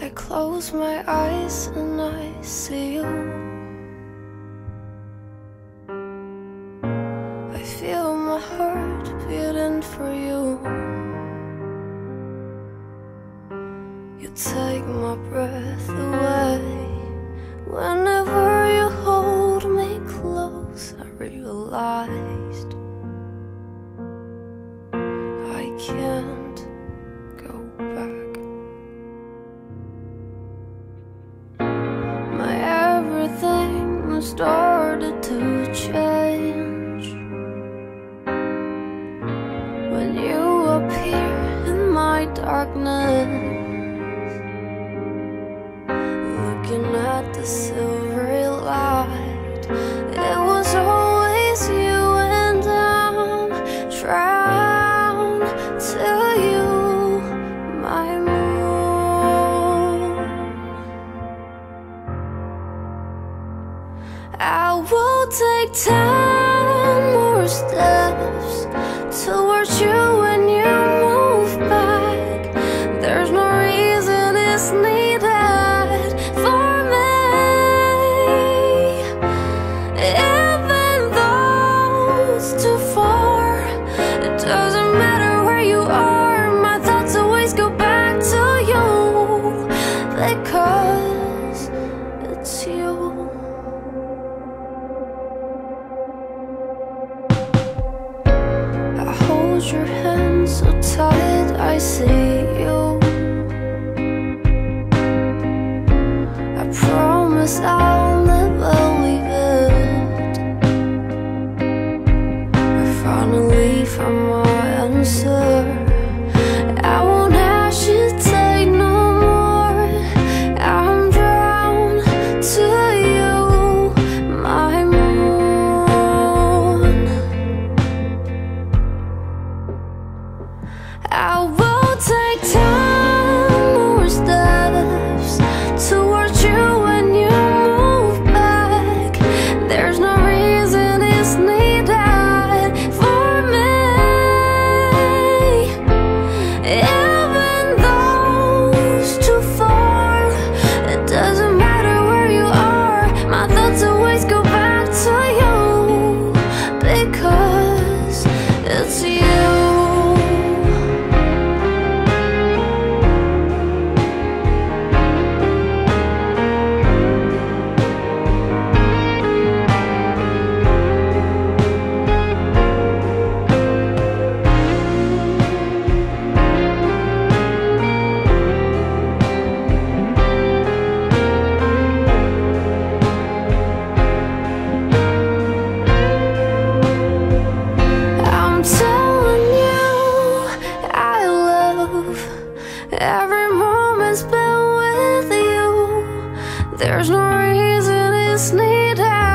I close my eyes and I see you. I feel my heart beating for you. You take my breath away. Whenever you hold me close, I realized everything take ten more steps towards you when you move back. There's no reason it's needed for me. Even though it's too far, it doesn't matter where you are. My thoughts always go back to you because hold your hand so tight, I see you. I promise I'll never leave it. I finally found my answer. There's no reason it's needed